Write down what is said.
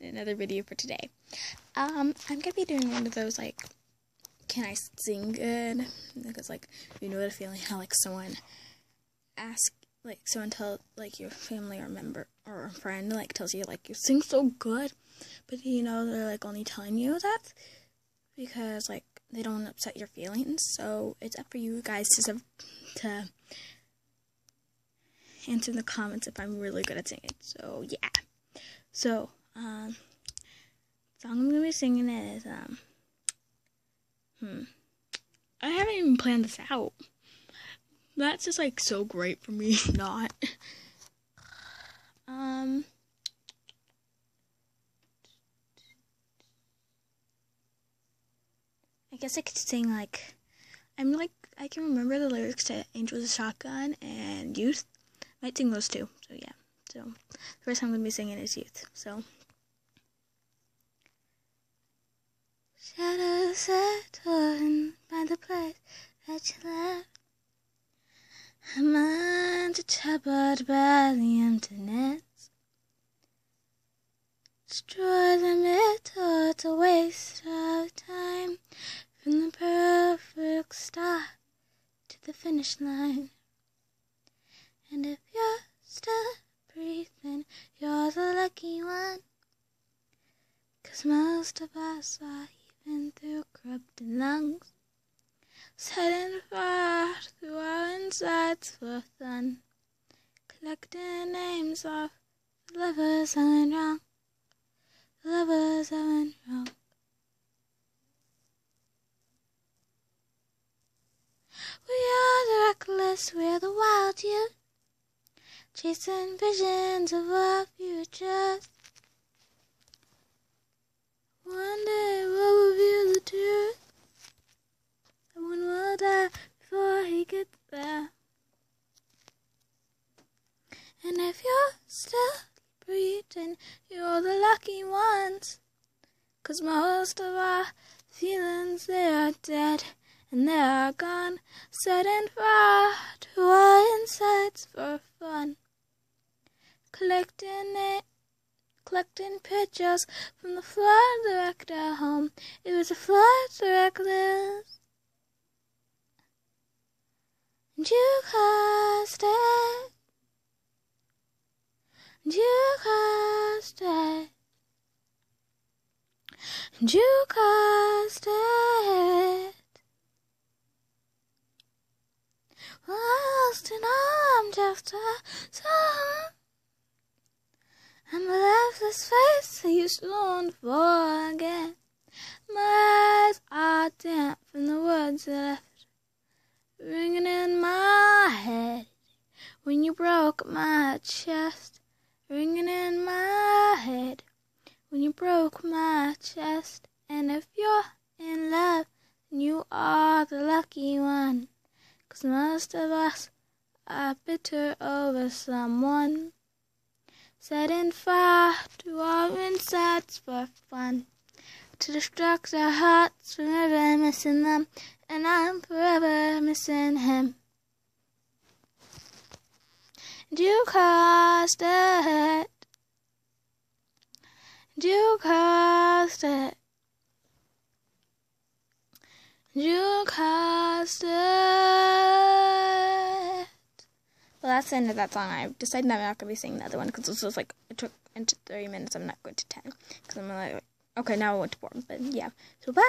another video for today. Um, I'm gonna be doing one of those like, can I sing good? Because like, you know the feeling how like someone ask, like someone tell like your family or member or a friend like tells you like you sing so good, but you know they're like only telling you that because like they don't upset your feelings. So it's up for you guys to to answer in the comments if I'm really good at singing. So yeah. So um, song I'm gonna be singing is um, hmm. I haven't even planned this out. That's just like so great for me. Not. Um. I guess I could sing like I'm like I can remember the lyrics to Angel with a Shotgun and Youth. I Might sing those two. So yeah. So the first I'm gonna be singing is Youth. So Settle by the place that you left. A mind troubled by the emptiness. Destroy the it's a waste of time. From the perfect start to the finish line. And if you're still breathing, you're the lucky one. Cause most of us are even through corrupted lungs. Setting fire through our insides for fun. Collecting names of the lovers that went wrong. The lovers that went wrong. We are the reckless, we're the wild youth. Chasing visions of our futures. One day we'll reveal the truth. Someone will die before he gets there. And if you're still breathing, you're the lucky ones. Cause most of our feelings, they are dead and they are gone. Setting fire to our insides for fun. Collecting it collecting pictures from the flood our home. It was a flood us. And you caused it. And you caused it. And you caused it. Lost and I'm just a song. And the lifeless face I used to long for again. My eyes are damp from the words that left ringing in my head. When you broke my chest, ringing in my head. When you broke my chest, and if you're in love, then you are the lucky one. Cause most of us are bitter over someone setting fire to our insides for fun, to distract our hearts from ever missing them, and I'm forever missing him. And you caused it, you caused it, you caused it. Well, that's the end of that song. I've decided that I'm not going to be singing the other one because this was like, it took into 30 minutes. I'm not going to 10 because I'm like, okay, now I went to 4. But yeah. So bye.